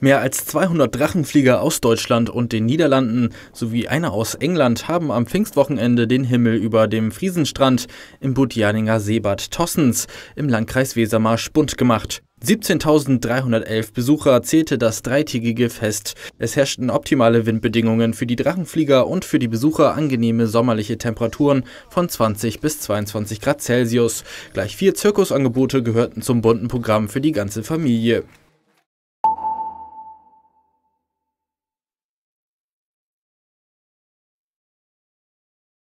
Mehr als 200 Drachenflieger aus Deutschland und den Niederlanden sowie einer aus England haben am Pfingstwochenende den Himmel über dem Friesenstrand im Budjaninger Seebad Tossens im Landkreis Wesermarsch bunt gemacht. 17.311 Besucher zählte das dreitägige Fest. Es herrschten optimale Windbedingungen für die Drachenflieger und für die Besucher angenehme sommerliche Temperaturen von 20 bis 22 Grad Celsius. Gleich vier Zirkusangebote gehörten zum bunten Programm für die ganze Familie.